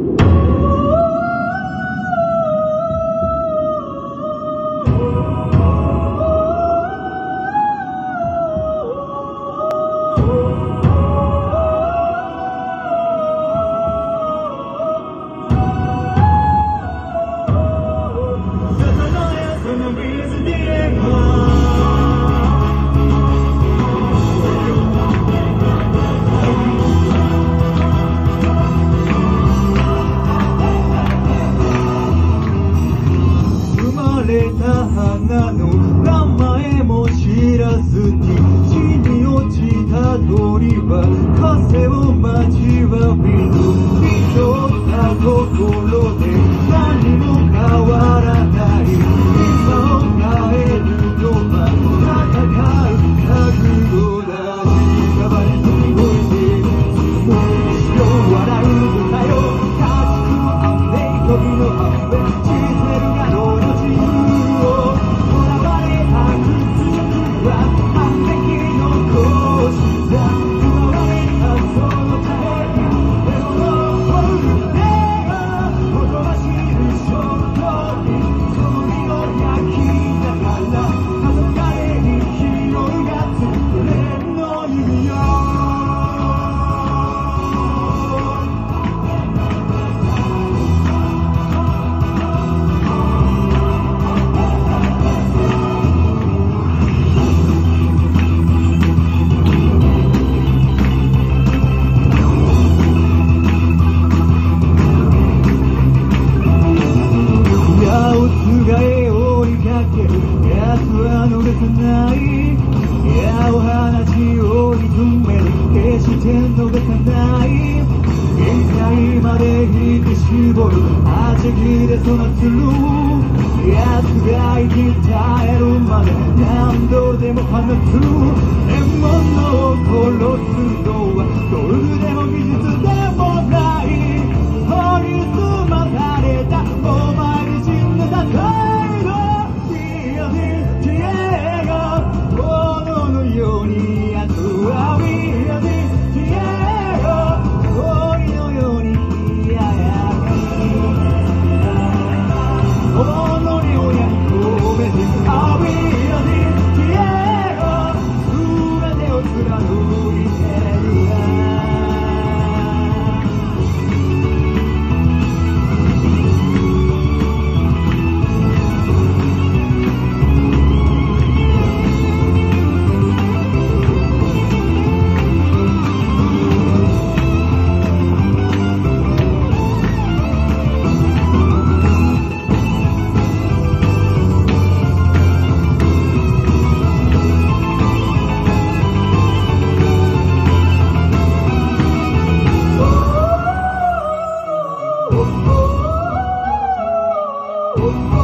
you. 知らずに地に落ちた鳥は風を待ちわびる。う話をいめに決して述べたない。限界まで引き絞る。はじきでそらする奴が生き絶えるまで何度でも放つ獲物を殺すのは I'll be a dear, dear, dear, dear, dear, dear, dear, you.